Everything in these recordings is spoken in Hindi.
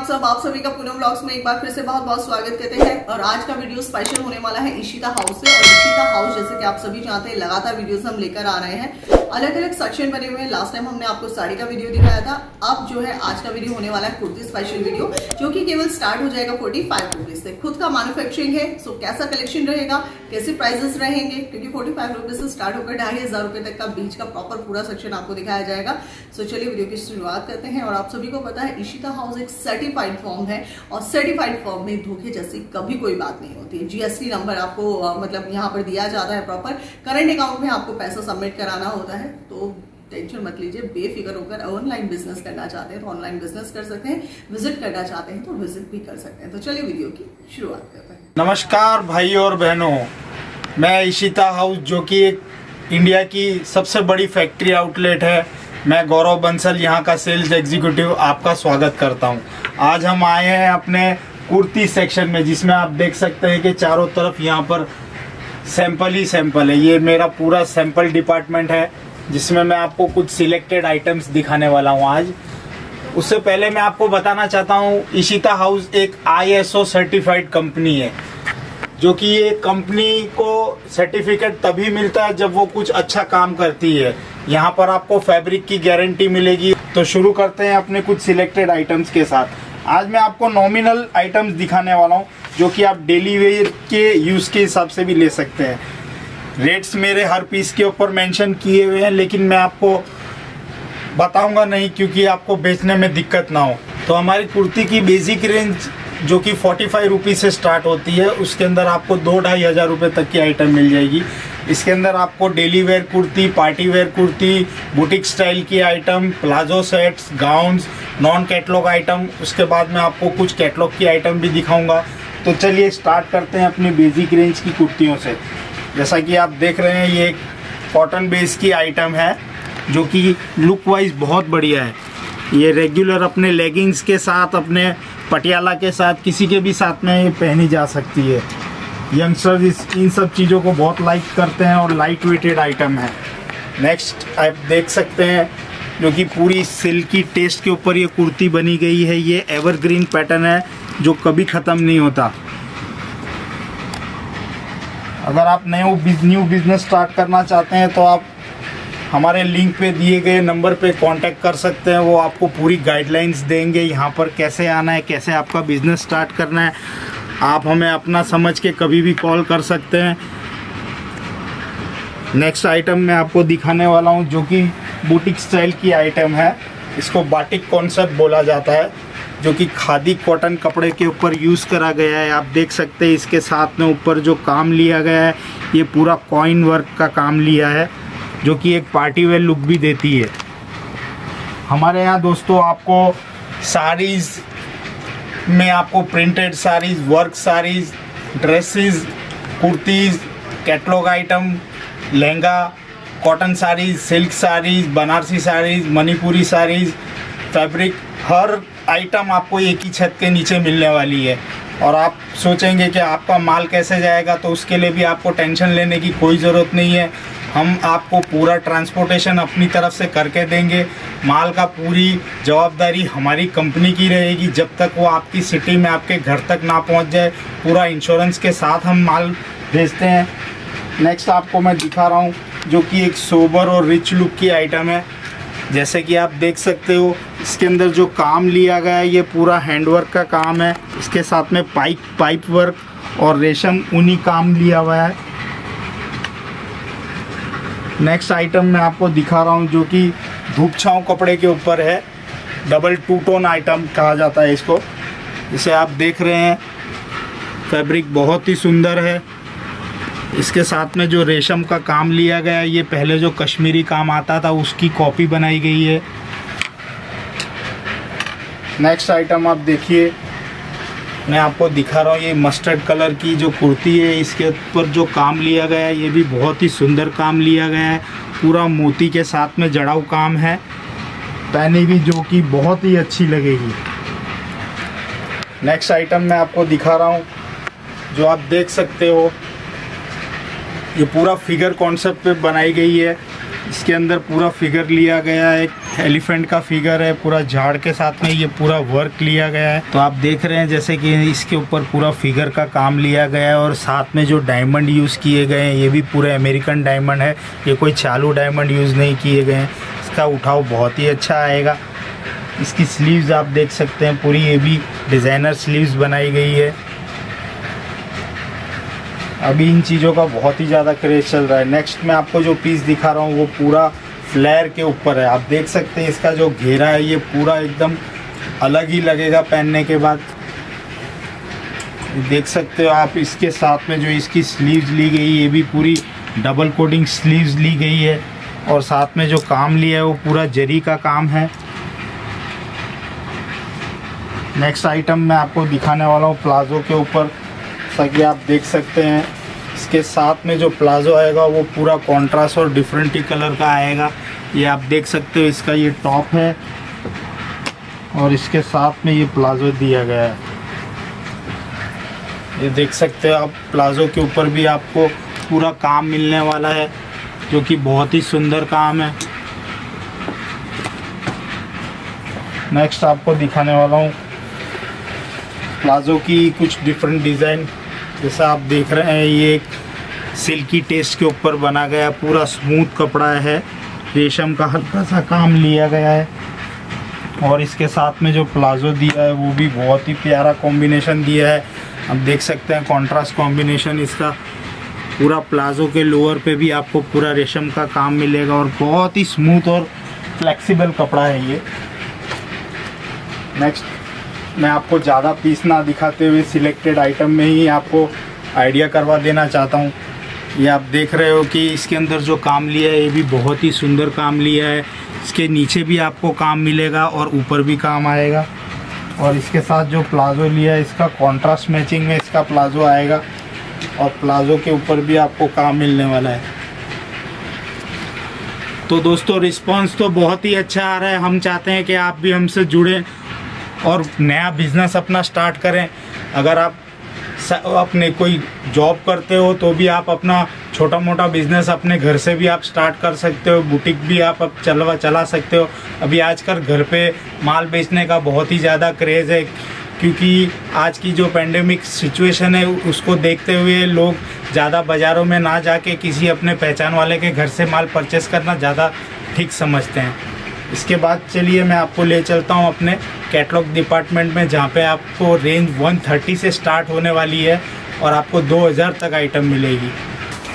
आप सब, आप सभी का पूनम ब्लॉग्स में एक बार फिर से बहुत बहुत स्वागत करते हैं। और आज का वीडियो स्पेशल होने वाला है ईशिता हाउस से। और ईशिता हाउस जैसे कि आप सभी जानते हैं, लगातार वीडियोस हम लेकर आ रहे हैं। अलग अलग सेक्शन बने हुए हैं। लास्ट टाइम हमने आपको साड़ी का वीडियो दिखाया था। अब जो है, आज का वीडियो होने वाला है कुर्ती स्पेशल वीडियो जो कि केवल स्टार्ट हो जाएगा फोर्टी फाइव रुपीज़ से। खुद का मैन्युफैक्चरिंग है सो कैसा कलेक्शन रहेगा, कैसे प्राइजेस रहेंगे? क्योंकि फोर्टी फाइव रुपीज़ से स्टार्ट होकर ढाई हज़ार रुपए तक का बीच का प्रॉपर पूरा सेक्शन आपको दिखाया जाएगा। सो चलिए वीडियो की शुरुआत करते हैं और आप सभी को पता है ईशिता हाउस एक सर्टिफाइड फॉर्म है और सर्टिफाइड फॉर्म में धोखे जैसी कभी कोई बात नहीं होती जीएसटी नंबर आपको मतलब यहाँ पर दिया जाता है प्रॉपर करंट अकाउंट में आपको पैसा सबमिट कराना होता है। तो टेंशन मत लीजिए, बेफिक्र होकर ऑनलाइन बिज़नेस करना चाहते हैं तो ऑनलाइन बिज़नेस कर सकते हैं विज़िट करना चाहते हैं तो विज़िट भी कर सकते हैं। तो चलिए वीडियो की शुरुआत करते हैं। नमस्कार भाई और बहनों, मैं ईशिता हाउस जो कि एक इंडिया की सबसे बड़ी फैक्ट्री आउटलेट है। मैं गौरव बंसल, यहाँ का सेल्स एग्जीक्यूटिव आपका स्वागत करता हूँ। आज हम आए हैं अपने कुर्ती सेक्शन में, जिसमें आप देख सकते हैं कि चारों तरफ़ यहाँ पर सैंपल ही सैंपल है। ये मेरा पूरा सैंपल डिपार्टमेंट है। जिसमें मैं आपको कुछ सिलेक्टेड आइटम्स दिखाने वाला हूँ आज। उससे पहले मैं आपको बताना चाहता हूँ, इशिता हाउस एक आईएसओ सर्टिफाइड कंपनी है, जो कि ये कंपनी को सर्टिफिकेट तभी मिलता है जब वो कुछ अच्छा काम करती है। यहाँ पर आपको फैब्रिक की गारंटी मिलेगी। तो शुरू करते हैं अपने कुछ सिलेक्टेड आइटम्स के साथ। आज मैं आपको नॉमिनल आइटम्स दिखाने वाला हूँ, जो कि आप डेली वेयर के यूज़ के हिसाब से भी ले सकते हैं। रेट्स मेरे हर पीस के ऊपर मेंशन किए हुए हैं, लेकिन मैं आपको बताऊँगा नहीं क्योंकि आपको बेचने में दिक्कत ना हो। तो हमारी कुर्ती की बेसिक रेंज जो कि फोर्टी फाइव से स्टार्ट होती है, उसके अंदर आपको दो ढाई हज़ार रुपये तक की आइटम मिल जाएगी। इसके अंदर आपको daily wear kurti party wear kurti boutique style की item palazzo sets gowns non catalogue item उसके बाद मैं आपको कुछ कैटलॉग की आइटम भी दिखाऊँगा। तो चलिए स्टार्ट करते हैं अपनी बेसिक रेंज की कुर्तियों से। जैसा कि आप देख रहे हैं, ये एक कॉटन बेस की आइटम है, जो कि लुक वाइज बहुत बढ़िया है। ये रेगुलर अपने लेगिंग्स के साथ, अपने पटियाला के साथ, किसी के भी साथ में ये पहनी जा सकती है। यंगस्टर इस, इन सब चीज़ों को बहुत लाइक करते हैं और लाइट वेटेड आइटम है। नेक्स्ट आप देख सकते हैं, जो कि पूरी सिल्की टेस्ट के ऊपर ये कुर्ती बनी गई है। ये एवरग्रीन पैटर्न है, जो कभी ख़त्म नहीं होता। अगर आप न्यू न्यू बिज़नेस स्टार्ट करना चाहते हैं तो आप हमारे लिंक पे दिए गए नंबर पे कांटेक्ट कर सकते हैं। वो आपको पूरी गाइडलाइंस देंगे, यहाँ पर कैसे आना है, कैसे आपका बिज़नेस स्टार्ट करना है। आप हमें अपना समझ के कभी भी कॉल कर सकते हैं। नेक्स्ट आइटम मैं आपको दिखाने वाला हूँ, जो कि बुटीक स्टाइल की आइटम है। इसको बाटिक कॉन्सेप्ट बोला जाता है। जो कि खादी कॉटन कपड़े के ऊपर यूज़ करा गया है। आप देख सकते हैं इसके साथ में ऊपर जो काम लिया गया है, ये पूरा कॉइन वर्क का काम लिया है, जो कि एक पार्टी वेयर लुक भी देती है। हमारे यहाँ दोस्तों, आपको साड़ीज़ में आपको printed saris work saris dresses kurtis catalogue item lehenga cotton saris silk saris, Banarasi saris, Manipuri saris fabric हर आइटम आपको एक ही छत के नीचे मिलने वाली है। और आप सोचेंगे कि आपका माल कैसे जाएगा तो उसके लिए भी आपको टेंशन लेने की कोई ज़रूरत नहीं है। हम आपको पूरा ट्रांसपोर्टेशन अपनी तरफ़ से करके देंगे। माल का पूरी जवाबदारी हमारी कंपनी की रहेगी। जब तक वो आपकी सिटी में आपके घर तक ना पहुँच जाए, पूरा इंश्योरेंस के साथ हम माल भेजते हैं। नेक्स्ट आपको मैं दिखा रहा हूँ, जो कि एक सोबर और रिच लुक की आइटम है। जैसे कि आप देख सकते हो, इसके अंदर जो काम लिया गया है, ये पूरा हैंडवर्क का काम है। इसके साथ में पाइप पाइप वर्क और रेशम ऊनी काम लिया हुआ है। नेक्स्ट आइटम मैं आपको दिखा रहा हूँ, जो कि धूप छाँव कपड़े के ऊपर है। डबल टू टोन आइटम कहा जाता है इसको। जिसे आप देख रहे हैं। फैब्रिक बहुत ही सुंदर है। इसके साथ में जो रेशम का काम लिया गया है ये पहले जो कश्मीरी काम आता था उसकी कॉपी बनाई गई है। नेक्स्ट आइटम आप देखिए। मैं आपको दिखा रहा हूँ ये मस्टर्ड कलर की जो कुर्ती है इसके ऊपर जो काम लिया गया है ये भी बहुत ही सुंदर काम लिया गया है। पूरा मोती के साथ में जड़ाऊ काम है। पहनी भी जो कि बहुत ही अच्छी लगेगी। नेक्स्ट आइटम मैं आपको दिखा रहा हूँ जो आप देख सकते हो ये पूरा फिगर कॉन्सेप्ट पे बनाई गई है, इसके अंदर पूरा फिगर लिया गया है, एक एलिफेंट का फिगर है, पूरा झाड़ के साथ में ये पूरा वर्क लिया गया है। तो आप देख रहे हैं जैसे कि इसके ऊपर पूरा फिगर का काम लिया गया है और साथ में जो डायमंड यूज़ किए गए हैं, ये भी पूरे अमेरिकन डायमंड है। ये कोई चालू डायमंड यूज़ नहीं किए गए हैं। इसका उठाव बहुत ही अच्छा आएगा। इसकी स्लीव्स आप देख सकते हैं, पूरी ये भी डिज़ाइनर स्लीव्स बनाई गई है। अभी इन चीज़ों का बहुत ही ज़्यादा क्रेज चल रहा है। नेक्स्ट मैं आपको जो पीस दिखा रहा हूँ, वो पूरा फ्लेयर के ऊपर है। आप देख सकते हैं, इसका जो घेरा है, ये पूरा एकदम अलग ही लगेगा पहनने के बाद। देख सकते हो आप, इसके साथ में जो इसकी स्लीव्स ली गई, ये भी पूरी डबल कोडिंग स्लीव्स ली गई है। और साथ में जो काम लिया है, वो पूरा जरी का काम है। नेक्स्ट आइटम मैं आपको दिखाने वाला हूँ, प्लाजो के ऊपर। जैसा कि आप देख सकते हैं, इसके साथ में जो प्लाजो आएगा वो पूरा कॉन्ट्रास्ट और डिफरेंट ही कलर का आएगा। ये आप देख सकते हो इसका ये टॉप है और इसके साथ में ये प्लाजो दिया गया है। ये देख सकते हो आप, प्लाजो के ऊपर भी आपको पूरा काम मिलने वाला है, जो कि बहुत ही सुंदर काम है। नेक्स्ट आपको दिखाने वाला हूँ, प्लाजो की कुछ डिफरेंट डिज़ाइन जैसा आप देख रहे हैं, ये एक सिल्की टेस्ट के ऊपर बना गया पूरा स्मूथ कपड़ा है। रेशम का हल्का सा काम लिया गया है। और इसके साथ में जो प्लाजो दिया है, वो भी बहुत ही प्यारा कॉम्बिनेशन दिया है। आप देख सकते हैं कॉन्ट्रास्ट कॉम्बिनेशन इसका पूरा प्लाजो के लोअर पे भी आपको पूरा रेशम का काम मिलेगा और बहुत ही स्मूथ और फ्लेक्सिबल कपड़ा है ये। नेक्स्ट मैं आपको ज़्यादा पीस ना दिखाते हुए सिलेक्टेड आइटम में ही आपको आइडिया करवा देना चाहता हूँ। ये आप देख रहे हो कि इसके अंदर जो काम लिया है, ये भी बहुत ही सुंदर काम लिया है। इसके नीचे भी आपको काम मिलेगा और ऊपर भी काम आएगा। और इसके साथ जो प्लाजो लिया है, इसका कॉन्ट्रास्ट मैचिंग में इसका प्लाजो आएगा और प्लाजो के ऊपर भी आपको काम मिलने वाला है। तो दोस्तों रिस्पांस तो बहुत ही अच्छा आ रहा है। हम चाहते हैं कि आप भी हमसे जुड़ें और नया बिज़नेस अपना स्टार्ट करें। अगर आप अपने कोई जॉब करते हो तो भी आप अपना छोटा मोटा बिज़नेस अपने घर से भी आप स्टार्ट कर सकते हो। बुटीक भी आप अब चलवा, चला सकते हो। अभी आजकल घर पे माल बेचने का बहुत ही ज़्यादा क्रेज़ है, क्योंकि आज की जो पेंडेमिक सिचुएशन है, उसको देखते हुए लोग ज़्यादा बाज़ारों में ना जाके किसी अपने पहचान वाले के घर से माल परचेस करना ज़्यादा ठीक समझते हैं। इसके बाद चलिए मैं आपको ले चलता हूँ अपने कैटलॉग डिपार्टमेंट में, जहाँ पे आपको रेंज 130 से स्टार्ट होने वाली है और आपको 2000 तक आइटम मिलेगी।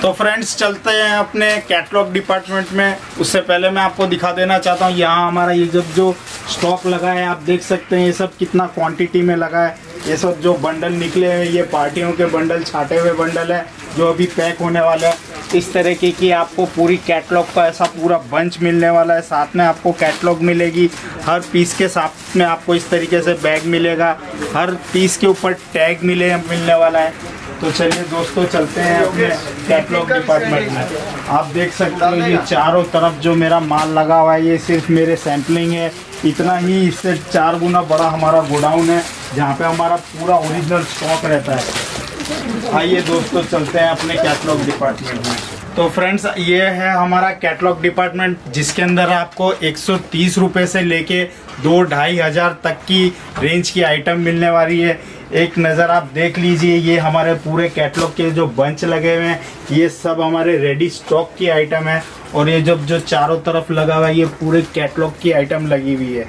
तो फ्रेंड्स चलते हैं अपने कैटलॉग डिपार्टमेंट में। उससे पहले मैं आपको दिखा देना चाहता हूँ, यहाँ हमारा ये जब जो स्टॉक लगा है, आप देख सकते हैं ये सब कितना क्वांटिटी में लगा है। ये सब जो बंडल निकले हैं, ये पार्टियों के बंडल छाटे हुए बंडल है, जो अभी पैक होने वाला है। इस तरह की कि आपको पूरी कैटलॉग का ऐसा पूरा बंच मिलने वाला है। साथ में आपको कैटलॉग मिलेगी। हर पीस के साथ में आपको इस तरीके से बैग मिलेगा। हर पीस के ऊपर टैग मिले, मिलने वाला है। तो चलिए दोस्तों, चलते हैं अपने कैटलॉग डिपार्टमेंट में। आप देख सकते हो ये चारों तरफ़ जो मेरा माल लगा हुआ है, ये सिर्फ़ मेरे सैम्पलिंग है। इतना ही इससे चार गुना बड़ा हमारा गोडाउन है, जहाँ पे हमारा पूरा ओरिजिनल स्टॉक रहता है। आइए दोस्तों, चलते हैं अपने कैटलॉग डिपार्टमेंट में। तो फ्रेंड्स ये है हमारा कैटलॉग डिपार्टमेंट जिसके अंदर आपको एक सौ से लेके दो ढाई हज़ार तक की रेंज की आइटम मिलने वाली है। एक नज़र आप देख लीजिए, ये हमारे पूरे कैटलॉग के जो बंच लगे हुए हैं, ये सब हमारे रेडी स्टॉक की आइटम है। और ये जब जो चारों तरफ़ लगा हुआ है, ये पूरे कैटलॉग की आइटम लगी हुई है।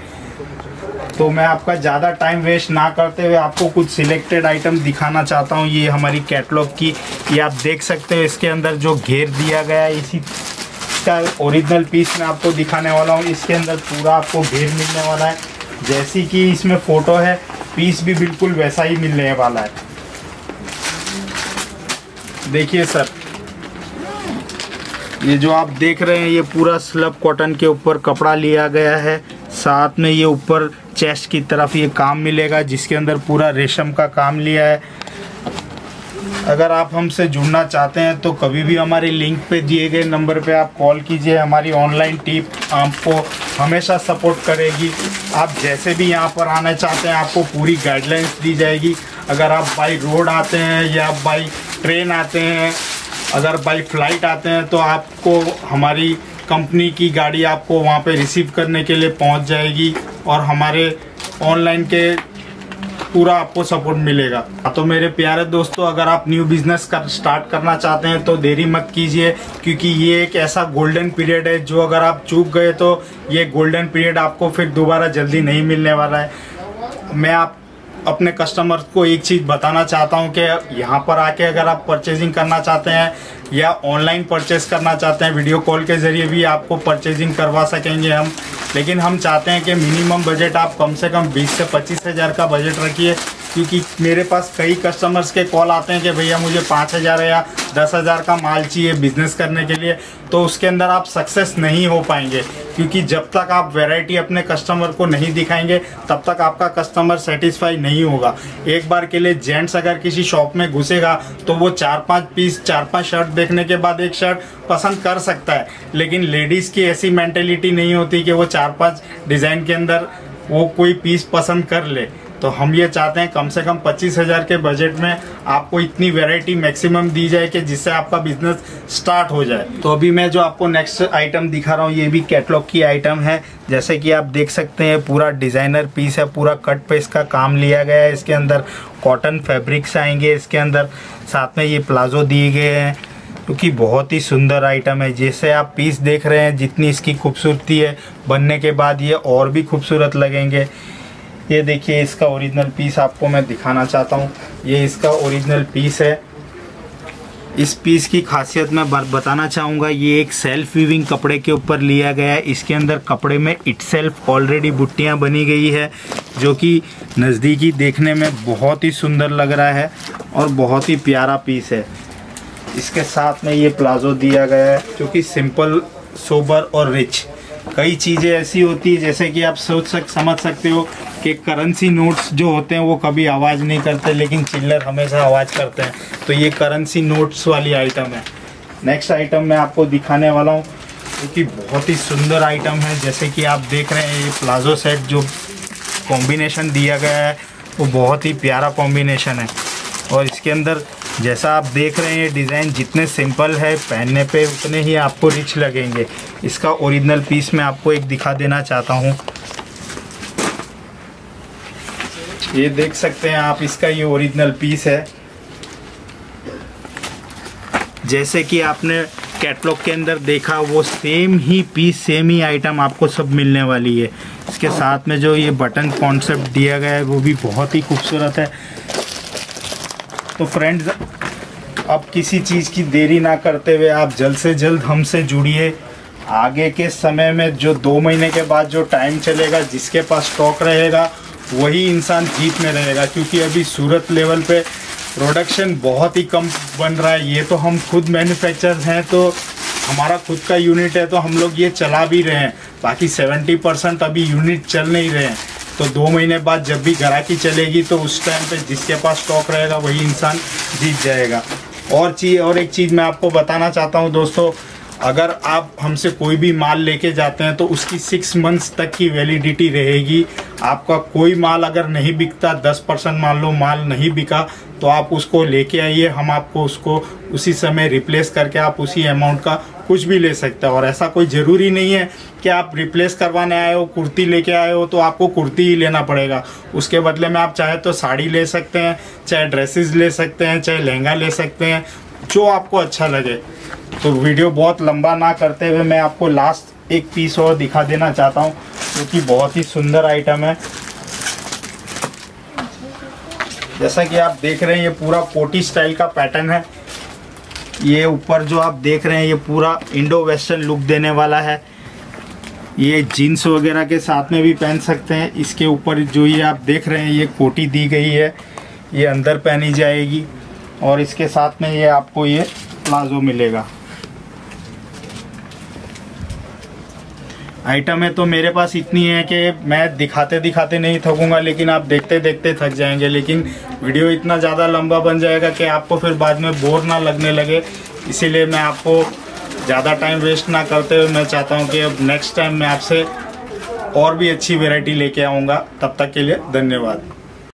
तो मैं आपका ज़्यादा टाइम वेस्ट ना करते हुए आपको कुछ सिलेक्टेड आइटम दिखाना चाहता हूँ, ये हमारी कैटलॉग की। ये आप देख सकते हो, इसके अंदर जो घेर दिया गया है, इसी का ओरिजिनल पीस मैं आपको दिखाने वाला हूँ। इसके अंदर पूरा आपको घेर मिलने वाला है। जैसी कि इसमें फ़ोटो है पीस भी बिल्कुल वैसा ही मिलने वाला है। देखिए सर ये जो आप देख रहे हैं, ये पूरा स्लब कॉटन के ऊपर कपड़ा लिया गया है। साथ में ये ऊपर चेस्ट की तरफ़ ये काम मिलेगा, जिसके अंदर पूरा रेशम का काम लिया है। अगर आप हमसे जुड़ना चाहते हैं तो कभी भी हमारे लिंक पे दिए गए नंबर पे आप कॉल कीजिए। हमारी ऑनलाइन टीम आपको हमेशा सपोर्ट करेगी। आप जैसे भी यहाँ पर आना चाहते हैं, आपको पूरी गाइडलाइंस दी जाएगी। अगर आप बाई रोड आते हैं या बाई ट्रेन आते हैं अगर बाई फ़्लाइट आते हैं तो आपको हमारी कंपनी की गाड़ी आपको वहाँ पे रिसीव करने के लिए पहुँच जाएगी और हमारे ऑनलाइन के पूरा आपको सपोर्ट मिलेगा। हाँ, तो मेरे प्यारे दोस्तों अगर आप न्यू बिज़नेस कर स्टार्ट करना चाहते हैं तो देरी मत कीजिए क्योंकि ये एक ऐसा गोल्डन पीरियड है जो अगर आप चूक गए तो ये गोल्डन पीरियड आपको फिर दोबारा जल्दी नहीं मिलने वाला है। मैं आप अपने कस्टमर को एक चीज़ बताना चाहता हूँ कि यहाँ पर आके अगर आप परचेजिंग करना चाहते हैं या ऑनलाइन परचेज करना चाहते हैं वीडियो कॉल के ज़रिए भी आपको परचेजिंग करवा सकेंगे हम। लेकिन हम चाहते हैं कि मिनिमम बजट आप कम से कम 20 से पच्चीस हज़ार का बजट रखिए, क्योंकि मेरे पास कई कस्टमर्स के कॉल आते हैं कि भैया मुझे पाँच हज़ार या दस हज़ार का माल चाहिए बिज़नेस करने के लिए तो उसके अंदर आप सक्सेस नहीं हो पाएँगे। क्योंकि जब तक आप वैरायटी अपने कस्टमर को नहीं दिखाएँगे, तब तक आपका कस्टमर सेटिस्फाई नहीं होगा। एक बार के लिए जेंट्स अगर किसी शॉप में घुसेगा तो वो चार पाँच पीस चार पाँच शर्ट देखने के बाद एक शर्ट पसंद कर सकता है। लेकिन लेडीज़ की ऐसी मैंटेलिटी नहीं होती कि वो चार पाँच डिज़ाइन के अंदर वो कोई पीस पसंद कर ले। तो हम ये चाहते हैं कम से कम पच्चीस हज़ार के बजट में आपको इतनी वैरायटी मैक्सिमम दी जाए कि जिससे आपका बिज़नेस स्टार्ट हो जाए। तो अभी मैं जो आपको नेक्स्ट आइटम दिखा रहा हूँ, ये भी कैटलॉग की आइटम है। जैसे कि आप देख सकते हैं, पूरा डिज़ाइनर पीस है, पूरा कट पे इसका काम लिया गया है। इसके अंदर कॉटन फैब्रिक्स आएँगे, इसके अंदर साथ में ये प्लाजो दिए गए हैं क्योंकि बहुत ही सुंदर आइटम है। जैसे आप पीस देख रहे हैं, जितनी इसकी खूबसूरती है, बनने के बाद ये और भी खूबसूरत लगेंगे। ये देखिए, इसका ओरिजिनल पीस आपको मैं दिखाना चाहता हूँ। ये इसका ओरिजिनल पीस है। इस पीस की खासियत मैं बताना चाहूँगा, ये एक सेल्फ वीविंग कपड़े के ऊपर लिया गया है। इसके अंदर कपड़े में इटसेल्फ ऑलरेडी बुट्टियाँ बनी गई है, जो कि नज़दीकी देखने में बहुत ही सुंदर लग रहा है और बहुत ही प्यारा पीस है। इसके साथ में ये प्लाजो दिया गया है, जो कि सिंपल सोबर और रिच कई चीज़ें ऐसी होती है, जैसे कि आप सोच सक, समझ सकते हो कि करेंसी नोट्स जो होते हैं वो कभी आवाज़ नहीं करते, लेकिन चिल्लर हमेशा आवाज़ करते हैं। तो ये करेंसी नोट्स वाली आइटम है। नेक्स्ट आइटम मैं आपको दिखाने वाला हूँ क्योंकि बहुत ही सुंदर आइटम है। जैसे कि आप देख रहे हैं, ये प्लाजो सेट जो कॉम्बिनेशन दिया गया है, वो बहुत ही प्यारा कॉम्बिनेशन है। और इसके अंदर जैसा आप देख रहे हैं, ये डिज़ाइन जितने सिंपल है, पहनने पे उतने ही आपको रिच लगेंगे। इसका ओरिजिनल पीस मैं आपको एक दिखा देना चाहता हूँ। ये देख सकते हैं आप, इसका ये ओरिजिनल पीस है। जैसे कि आपने कैटलॉग के अंदर देखा, वो सेम ही पीस सेम ही आइटम आपको सब मिलने वाली है। इसके साथ में जो ये बटन कॉन्सेप्ट दिया गया है, वो भी बहुत ही खूबसूरत है। तो फ्रेंड्स अब किसी चीज़ की देरी ना करते हुए आप जल्द से जल्द हमसे जुड़िए। आगे के समय में जो दो महीने के बाद जो टाइम चलेगा, जिसके पास स्टॉक रहेगा वही इंसान जीत में रहेगा, क्योंकि अभी सूरत लेवल पे प्रोडक्शन बहुत ही कम बन रहा है। ये तो हम खुद मैन्युफैक्चर हैं तो हमारा खुद का यूनिट है तो हम लोग ये चला भी रहे हैं। बाकी 70 परसेंट अभी यूनिट चल नहीं रहे हैं। तो दो महीने बाद जब भी ग्राहकी चलेगी तो उस टाइम पे जिसके पास स्टॉक रहेगा, वही इंसान जीत जाएगा। और चीज़ और एक चीज़ मैं आपको बताना चाहता हूँ दोस्तों अगर आप हमसे कोई भी माल लेके जाते हैं तो उसकी सिक्स मंथ्स तक की वैलिडिटी रहेगी। आपका कोई माल अगर नहीं बिकता, दस परसेंट मान लो माल नहीं बिका तो आप उसको लेके आइए। हम आपको उसको उसी समय रिप्लेस करके आप उसी अमाउंट का कुछ भी ले सकते हैं। और ऐसा कोई ज़रूरी नहीं है कि आप रिप्लेस करवाने आए हो, कुर्ती लेके आए हो तो आपको कुर्ती ही लेना पड़ेगा। उसके बदले में आप चाहे तो साड़ी ले सकते हैं, चाहे ड्रेसेस ले सकते हैं, चाहे लहंगा ले सकते हैं, जो आपको अच्छा लगे। तो वीडियो बहुत लंबा ना करते हुए मैं आपको लास्ट एक पीस और दिखा देना चाहता हूँ क्योंकि तो बहुत ही सुंदर आइटम है। जैसा कि आप देख रहे हैं, ये पूरा कोटी स्टाइल का पैटर्न है। ये ऊपर जो आप देख रहे हैं, ये पूरा इंडो वेस्टर्न लुक देने वाला है। ये जीन्स वगैरह के साथ में भी पहन सकते हैं। इसके ऊपर जो ये आप देख रहे हैं, ये कोटी दी गई है। ये अंदर पहनी जाएगी और इसके साथ में ये आपको ये प्लाजो मिलेगा। आइटम है तो मेरे पास इतनी है कि मैं दिखाते दिखाते नहीं थकूँगा लेकिन आप देखते देखते थक जाएँगे। लेकिन वीडियो इतना ज़्यादा लंबा बन जाएगा कि आपको फिर बाद में बोर ना लगने लगे। इसीलिए मैं आपको ज़्यादा टाइम वेस्ट ना करते हुए मैं चाहता हूँ कि अब नेक्स्ट टाइम मैं आपसे और भी अच्छी वेराइटी लेके आऊँगा। तब तक के लिए धन्यवाद।